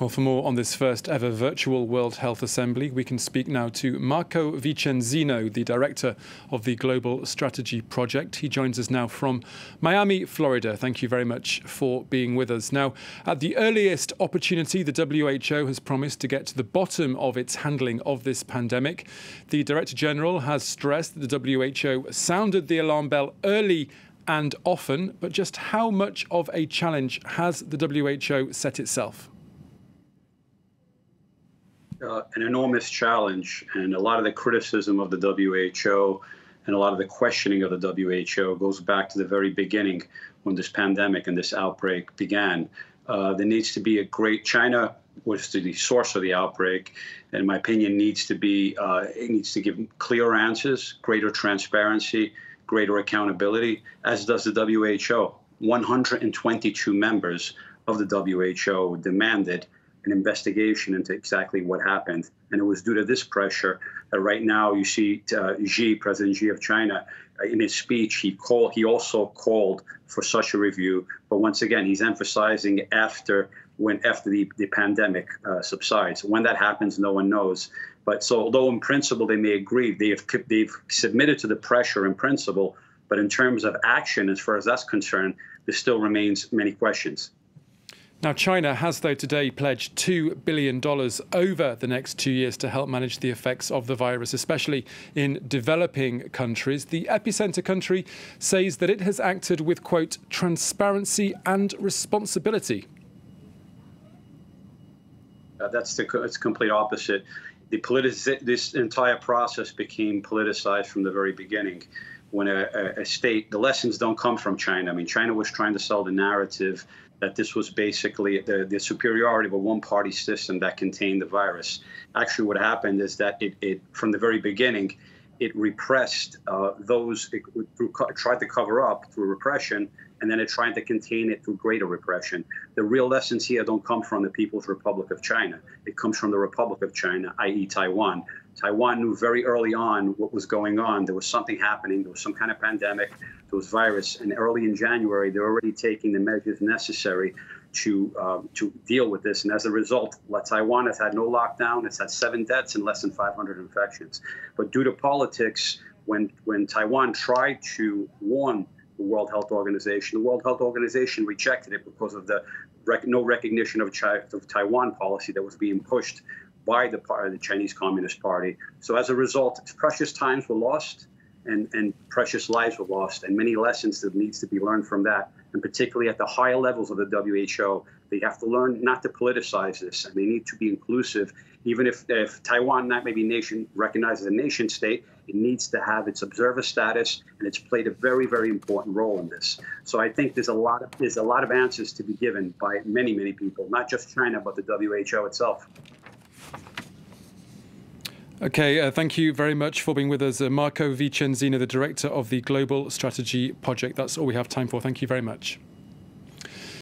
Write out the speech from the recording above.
Well, for more on this first ever virtual World Health Assembly, we can speak now to Marco Vicenzino, the director of the Global Strategy Project. He joins us now from Miami, Florida. Thank you very much for being with us. Now, at the earliest opportunity, the WHO has promised to get to the bottom of its handling of this pandemic. The Director General has stressed that the WHO sounded the alarm bell early and often, but just how much of a challenge has the WHO set itself? Uh, an enormous challenge, and a lot of the criticism of the WHO and a lot of the questioning of the WHO goes back to the very beginning when this pandemic and this outbreak began. Uh, there needs to be a great China was the source of the outbreak, and my opinion, needs to be uh, it needs to give clear answers, greater transparency, greater accountability, as does the WHO. 122 members of the WHO demanded an investigation into exactly what happened. And it was due to this pressure that right now you see uh, Xi, President Xi of China, uh, in his speech, he called. He also called for such a review. But once again, he's emphasizing after when after the, the pandemic uh, subsides. When that happens, no one knows. But so, although in principle they may agree, they've they've submitted to the pressure in principle. But in terms of action, as far as that's concerned, there still remains many questions. Now, China has, though, today pledged $2 billion over the next two years to help manage the effects of the virus, especially in developing countries. The epicenter country says that it has acted with, quote, transparency and responsibility. Uh, that's the it's complete opposite. The politic, this entire process became politicized from the very beginning. When a, a, state, the lessons don't come from China. I mean, China was trying to sell the narrative that this was basically the, the superiority of a one-party system that contained the virus. Actually, what happened is that it, it from the very beginning, it repressed uh, those it, through, tried to cover up through repression, and then it tried to contain it through greater repression. The real lessons here don't come from the People's Republic of China. It comes from the Republic of China, i.e., Taiwan. Taiwan knew very early on what was going on. There was something happening. There was some kind of pandemic. There was virus, and early in January, they're already taking the measures necessary to uh, to deal with this. And as a result, Taiwan has had no lockdown. It's had seven deaths and less than 500 infections. But due to politics, when when Taiwan tried to warn the World Health Organization, the World Health Organization rejected it because of the rec- no recognition of, China, of Taiwan policy that was being pushed by the, the Chinese Communist Party. So as a result, precious times were lost and, and precious lives were lost, and many lessons that needs to be learned from that, and particularly at the higher levels of the WHO. They have to learn not to politicize this, and they need to be inclusive. Even if, if Taiwan not maybe nation recognized as a nation state, it needs to have its observer status, and it's played a very, very important role in this. So I think there's a lot of there's a lot of answers to be given by many, many people, not just China, but the WHO itself. Okay, uh, thank you very much for being with us. Uh, Marco Vicenzino, the director of the Global Strategy Project. That's all we have time for. Thank you very much.